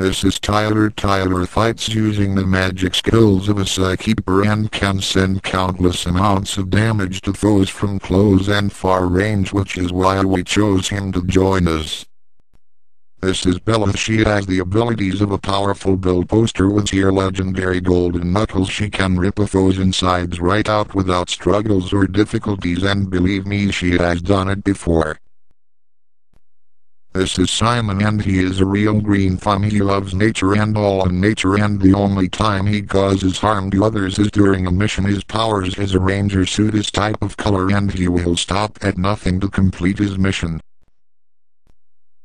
This is Tyler. Tyler fights using the magic skills of a Psykeeper and can send countless amounts of damage to foes from close and far range which is why we chose him to join us. This is Bella. She has the abilities of a powerful Billposter with her legendary golden knuckles. She can rip a foe's insides right out without struggles or difficulties and believe me she has done it before. This is Simon and he is a real green thumb. He loves nature and all in nature and the only time he causes harm to others is during a mission. His powers as a ranger suit his type of color and he will stop at nothing to complete his mission.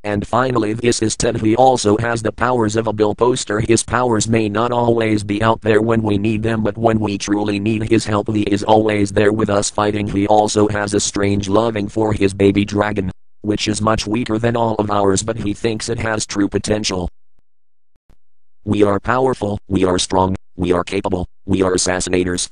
And finally this is Ted he also has the powers of a billposter his powers may not always be out there when we need them but when we truly need his help he is always there with us fighting he also has a strange loving for his baby dragon which is much weaker than all of ours, but he thinks it has true potential. We are powerful, we are strong, we are capable, we are assassinators.